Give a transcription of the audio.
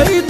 Aí